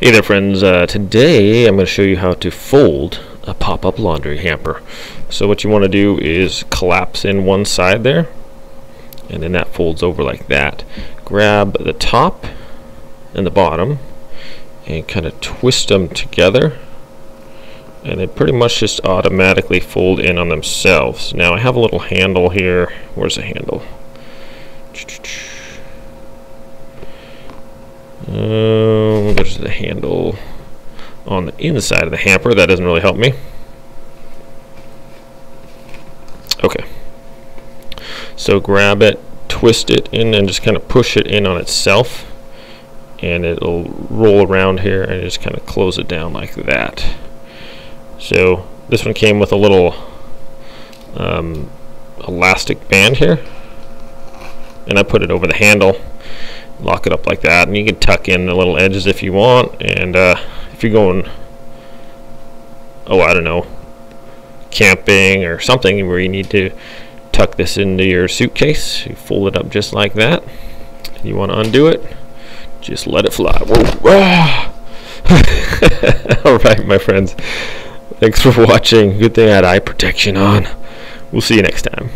Hey there friends, uh, today I'm going to show you how to fold a pop-up laundry hamper. So what you want to do is collapse in one side there and then that folds over like that. Grab the top and the bottom and kind of twist them together and they pretty much just automatically fold in on themselves. Now I have a little handle here. Where's the handle? Uh, there's the handle on the inside of the hamper. That doesn't really help me. Okay. So grab it, twist it in, and just kind of push it in on itself. And it'll roll around here and just kind of close it down like that. So this one came with a little um, elastic band here. And I put it over the handle lock it up like that and you can tuck in the little edges if you want and uh, if you're going oh I don't know camping or something where you need to tuck this into your suitcase you fold it up just like that you want to undo it just let it fly. Alright my friends. Thanks for watching. Good thing I had eye protection on. We'll see you next time